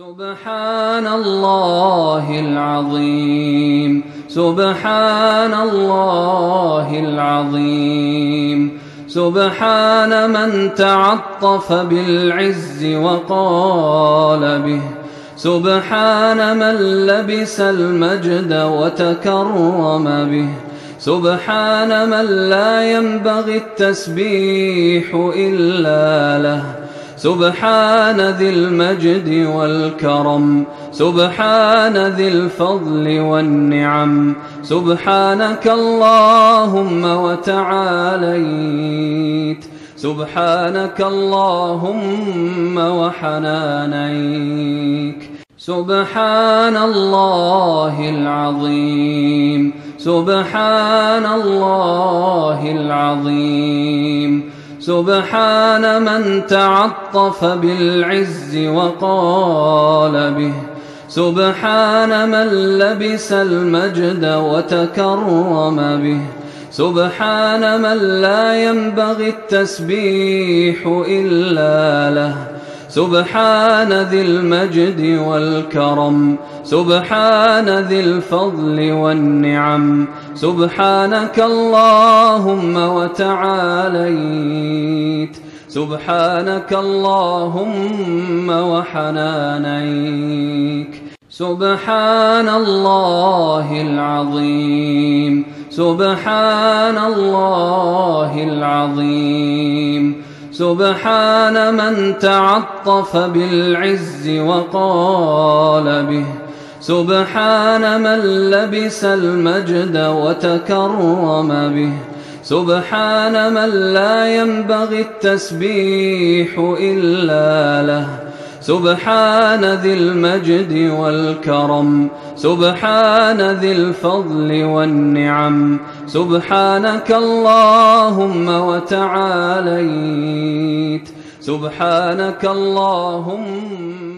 سبحان الله العظيم سبحان الله العظيم سبحان من تعطف بالعز وقال به. سبحان من لبس المجد وتكرم به. سبحان من لا ينبغي التسبيح إلا له. سبحان ذي المجد والكرم سبحان ذي الفضل والنعم سبحانك اللهم وتعاليت سبحانك اللهم وحنانيك سبحان الله العظيم سبحان الله العظيم. سبحان من تعطف بالعز وقال به سبحان من لبس المجد وتكرم به سبحان من لا ينبغي التسبيح إلا له سبحان ذي المجد والكرم سبحان ذي الفضل والنعم سبحانك اللهم وتعاليت سبحانك اللهم وحنانيك سبحان الله العظيم سبحان الله العظيم. سبحان من تعطف بالعز وقال به. سبحان من لبس المجد وتكرم به. سبحان من لا ينبغي التسبيح إلا له. سبحان ذي المجد والكرم سبحان ذي الفضل والنعم سبحانك اللهم وتعاليت سبحانك اللهم